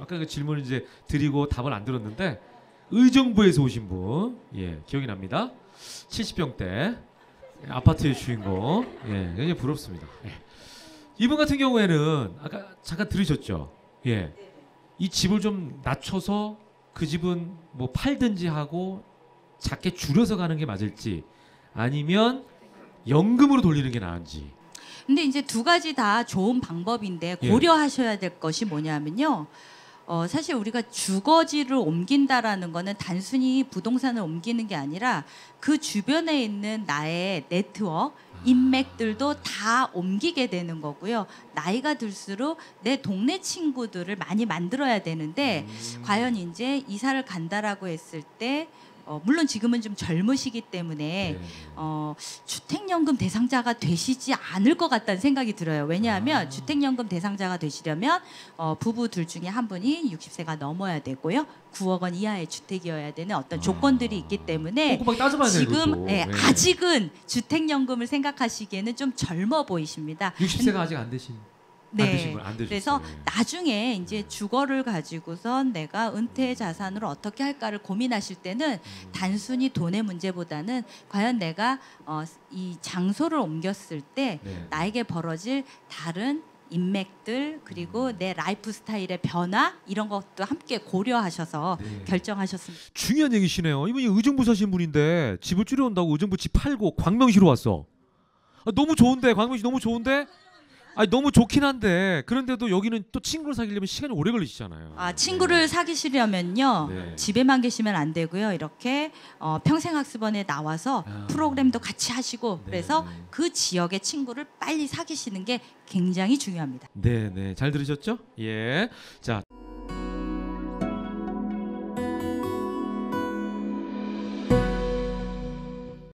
아까 그 질문을 이제 드리고 답을 안 들었는데 의정부에서 오신 분, 예, 기억이 납니다. 70평 대 아파트의 주인공, 예, 굉장히 부럽습니다. 예. 이분 같은 경우에는 아까 잠깐 들으셨죠, 예, 이 집을 좀 낮춰서 그 집은 뭐 팔든지 하고 작게 줄여서 가는 게 맞을지 아니면 연금으로 돌리는 게 나은지. 근데 이제 두 가지 다 좋은 방법인데 예. 고려하셔야 될 것이 뭐냐면요. 어, 사실 우리가 주거지를 옮긴다라는 거는 단순히 부동산을 옮기는 게 아니라 그 주변에 있는 나의 네트워크, 인맥들도 다 옮기게 되는 거고요. 나이가 들수록 내 동네 친구들을 많이 만들어야 되는데 음. 과연 이제 이사를 간다라고 했을 때 어, 물론 지금은 좀 젊으시기 때문에 네. 어, 주택연금 대상자가 되시지 않을 것 같다는 생각이 들어요. 왜냐하면 아. 주택연금 대상자가 되시려면 어, 부부 둘 중에 한 분이 60세가 넘어야 되고요. 9억 원 이하의 주택이어야 되는 어떤 아. 조건들이 있기 때문에. 지금. 예, 네. 아직은 주택연금을 생각하시기에는 좀 젊어 보이십니다. 60세가 아직 안 되신 안 되신 분, 안. 그래서 예. 나중에 이제 주거를 가지고선 내가 은퇴 자산으로 어떻게 할까를 고민하실 때는 음. 단순히 돈의 문제보다는 과연 내가 어, 이 장소를 옮겼을 때 네. 나에게 벌어질 다른 인맥들 그리고 음. 내 라이프 스타일의 변화 이런 것도 함께 고려하셔서 네. 결정하셨으면 중요한 얘기시네요. 이분이 의정부 사신 분인데 집을 줄여온다고 의정부 집 팔고 광명시로 왔어. 아, 너무 좋은데 광명시 너무 좋은데. 아니 너무 좋긴 한데 그런데도 여기는 또 친구를 사귀려면 시간이 오래 걸리시잖아요. 아 친구를 사귀시려면요 네. 집에만 계시면 안 되고요 이렇게 어, 평생학습원에 나와서 아. 프로그램도 같이 하시고 네. 그래서 그 지역의 친구를 빨리 사귀시는 게 굉장히 중요합니다. 네, 네. 잘 들으셨죠? 예. 자,